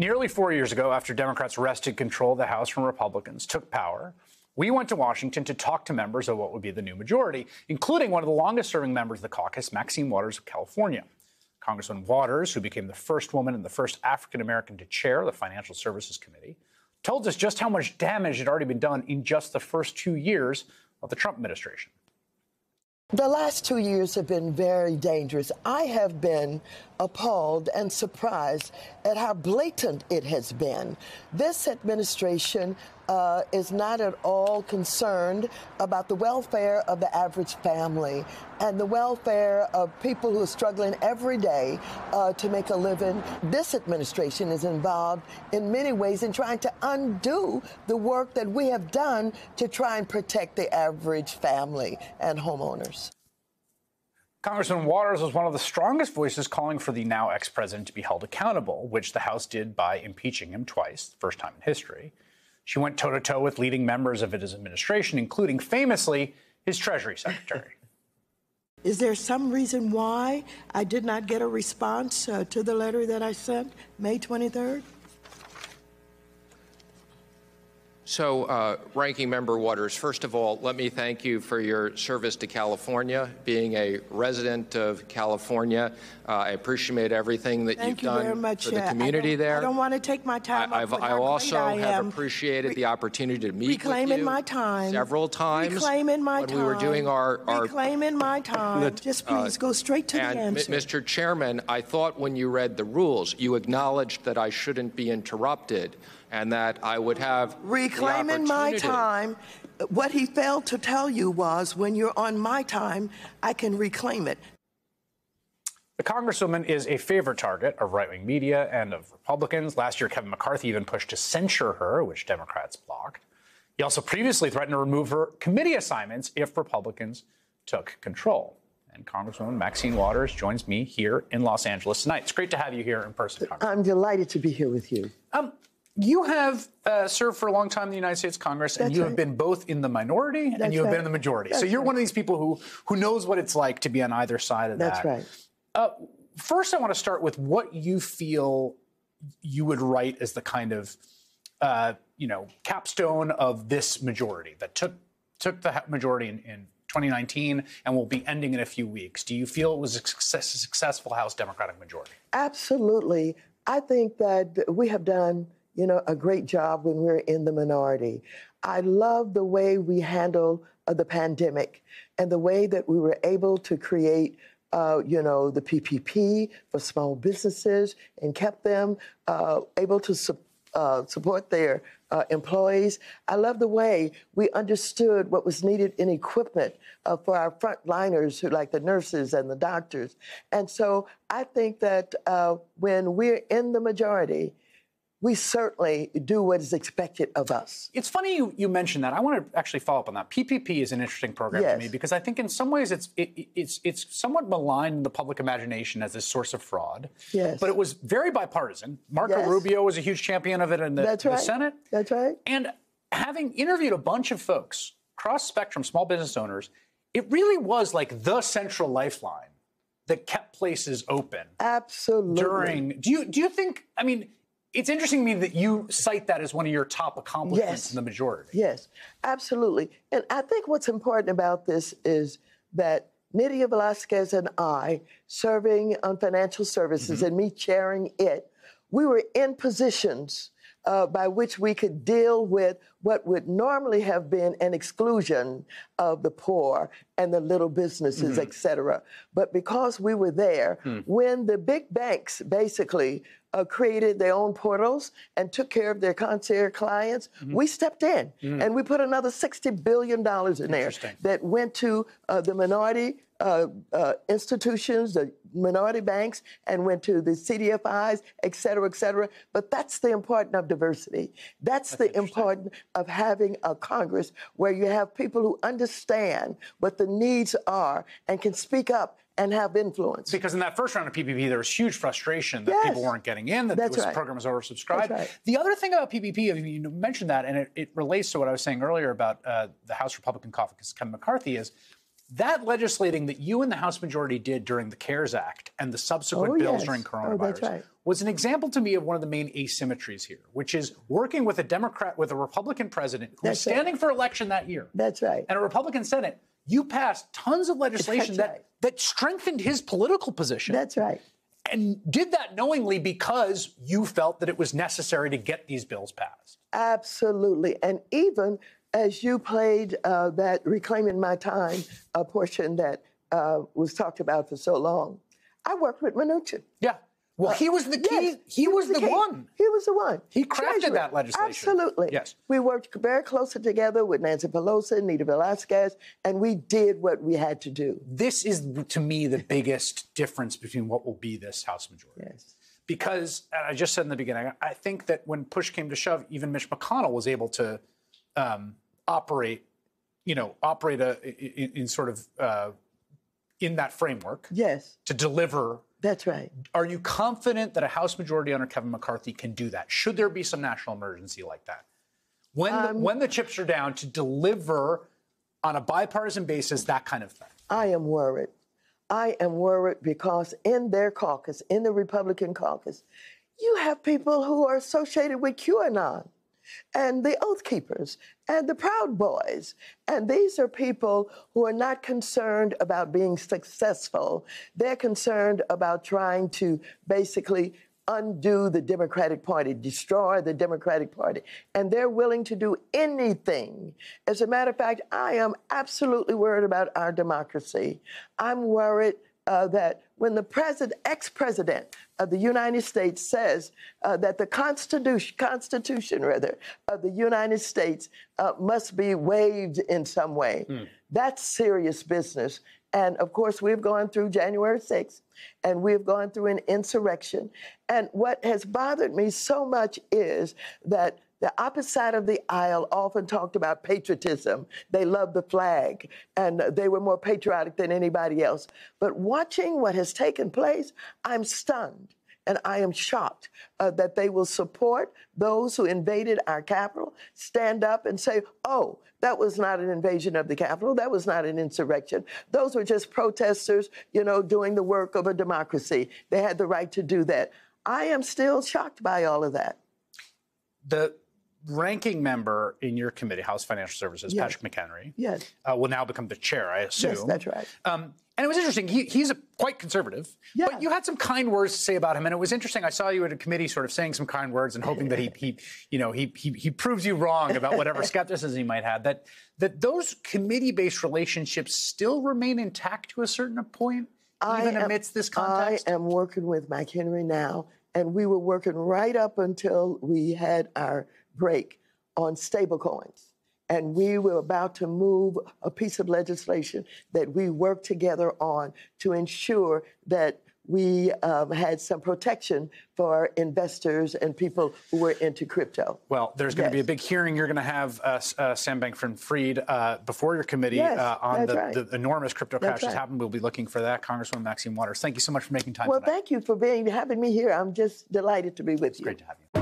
Nearly four years ago, after Democrats wrested control of the House from Republicans, took power, we went to Washington to talk to members of what would be the new majority, including one of the longest serving members of the caucus, Maxine Waters of California. Congressman Waters, who became the first woman and the first African American to chair the Financial Services Committee, told us just how much damage had already been done in just the first two years of the Trump administration. The last two years have been very dangerous. I have been appalled and surprised at how blatant it has been. This administration uh, is not at all concerned about the welfare of the average family and the welfare of people who are struggling every day uh, to make a living. This administration is involved in many ways in trying to undo the work that we have done to try and protect the average family and homeowners. Congressman Waters was one of the strongest voices calling for the now ex president to be held accountable, which the House did by impeaching him twice, first time in history. She went toe to toe with leading members of his administration, including famously his Treasury Secretary. Is there some reason why I did not get a response uh, to the letter that I sent May 23rd? So, uh, Ranking Member Waters, first of all, let me thank you for your service to California. Being a resident of California, uh, I appreciate everything that Thank you've you done much. for the Uh, community I there. I don't want to take my time. I, I've, I also I have appreciated Re- the opportunity to meet reclaiming with you my time. several times Reclaiming my when time. we were doing our, our reclaiming my time. Just please go straight to the and M- answer. Mr. Chairman, I thought when you read the rules, you acknowledged that I shouldn't be interrupted and that I would have the Reclaiming my time. What he failed to tell you was when you're on my time, I can reclaim it. The Congresswoman is a favorite target of right wing media and of Republicans. Last year, Kevin McCarthy even pushed to censure her, which Democrats blocked. He also previously threatened to remove her committee assignments if Republicans took control. And Congresswoman Maxine Waters joins me here in Los Angeles tonight. It's great to have you here in person, Congresswoman. I'm delighted to be here with you. Um, you have uh, served for a long time in the United States Congress, and That's you have been both in the minority and That's you have right. been in the majority. so you're right. one of these people who who knows what it's like to be on either side of that. That's right. Uh, first, I want to start with what you feel you would write as the kind of uh, you know capstone of this majority that took took the majority in, in 2019 and will be ending in a few weeks. Do you feel it was a success, successful House Democratic majority? Absolutely. I think that we have done, you know, a great job when we're in the minority. I love the way we handle uh, the pandemic and the way that we were able to create, uh, you know, the PPP for small businesses and kept them uh, able to su- uh, support their uh, employees. I love the way we understood what was needed in equipment uh, for our frontliners, who like the nurses and the doctors. And so I think that when we're in the majority, we certainly do what is expected of us. It's funny you, you mentioned that. I want to actually follow up on that. PPP is an interesting program Yes. to me because I think in some ways it's it, it's it's somewhat maligned in the public imagination as a source of fraud. Yes. But it was very bipartisan. Marco Yes. Rubio was a huge champion of it in the, That's the right. Senate. That's right. And having interviewed a bunch of folks, cross spectrum small business owners, it really was like the central lifeline that kept places open Absolutely. during. Do you do you think? I mean, it's interesting to me that you cite that as one of your top accomplishments Yes. in the majority. Yes, absolutely. And I think what's important about this is that Nydia Velasquez and I, serving on financial services mm-hmm. and me chairing it, we were in positions uh, by which we could deal with what would normally have been an exclusion of the poor and the little businesses, mm-hmm. et cetera. But because we were there, hmm. when the big banks basically uh, created their own portals and took care of their concierge clients, we stepped in and we put another $60 billion in there that went to uh, the minority uh, uh, institutions, the minority banks, and went to the CDFIs, et cetera, et cetera. But that's the importance of diversity. That's, the importance of having a Congress where you have people who understand what the needs are and can speak up and have influence. Because in that first round of PPP, there was huge frustration that Yes. people weren't getting in, that That's this right. program was oversubscribed. That's right. The other thing about PPP, you mentioned that, and it, it relates to what I was saying earlier about uh, the House Republican caucus, Kevin McCarthy, is that legislating that you and the House majority did during the CARES Act and the subsequent Oh, bills yes. during Oh, coronavirus that's right. was an example to me of one of the main asymmetries here, which is working with a Democrat, with a Republican president who was That's right. standing for election that year That's right. and a Republican Senate. You passed tons of legislation That's that, right. that strengthened his political position That's right. and did that knowingly because you felt that it was necessary to get these bills passed. Absolutely. And even as you played uh, that Reclaiming My Time uh, portion that uh, was talked about for so long, I worked with Mnuchin. Yeah. Well, he was the key. Uh, Yes, he, was, the key. one. He was the one. He crafted Treasurer. that legislation. Absolutely. Yes. We worked very closely together with Nancy Pelosi, Nydia Velasquez, and we did what we had to do. This is, to me, the biggest difference between what will be this House majority. Yes. Because, and I just said in the beginning, I think that when push came to shove, even Mitch McConnell was able to um, operate, you know, operate a, in, in sort of uh, in that framework Yes, to deliver that's right. Are you confident that a House majority under Kevin McCarthy can do that? Should there be some national emergency like that? When the, when the chips are down to deliver on a bipartisan basis that kind of thing. I am worried. I am worried because in their caucus, in the Republican caucus, you have people who are associated with QAnon and the Oath Keepers and the Proud Boys. And these are people who are not concerned about being successful. They're concerned about trying to basically undo the Democratic Party, destroy the Democratic Party. And they're willing to do anything. As a matter of fact, I am absolutely worried about our democracy. I'm worried uh, that when the president, ex-president of the United States says uh, that the Constitution, Constitution rather, of the United States uh, must be waived in some way, that's serious business. And of course, we've gone through January 6th and we've gone through an insurrection. And what has bothered me so much is that the opposite side of the aisle often talked about patriotism. They loved the flag and they were more patriotic than anybody else. But watching what has taken place, I'm stunned. And I am shocked uh, that they will support those who invaded our Capitol, stand up and say, oh, that was not an invasion of the Capitol. That was not an insurrection. Those were just protesters, you know, doing the work of a democracy. They had the right to do that. I am still shocked by all of that. The ranking member in your committee, House Financial Services, Yes. Patrick McHenry, Yes. uh, will now become the chair, I assume. Yes, that's right. Um, and it was interesting. He, he's a, quite conservative, Yeah. but you had some kind words to say about him, and it was interesting. I saw you at a committee, sort of saying some kind words and hoping that he, he you know, he, he he proves you wrong about whatever skepticism he might have. That that those committee-based relationships still remain intact to a certain point, even am- amidst this context. I am working with McHenry now, and we were working right up until we had our break on stablecoins. And we were about to move a piece of legislation that we worked together on to ensure that we um, had some protection for investors and people who were into crypto. Well, there's going to be a big hearing. You're going to have uh, uh, Sam Bankman-Fried uh, before your committee Yes, uh, on the, right. the enormous crypto That's crash that's right. happened. We'll be looking for that. Congresswoman Maxine Waters, thank you so much for making time Well, tonight. thank you for being having me here. I'm just delighted to be with you. Great to have you.